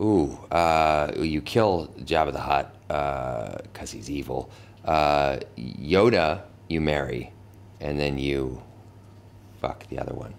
Ooh, uh, you kill Jabba the Hutt uh, because he's evil. Uh, Yoda, you marry, and then you fuck the other one.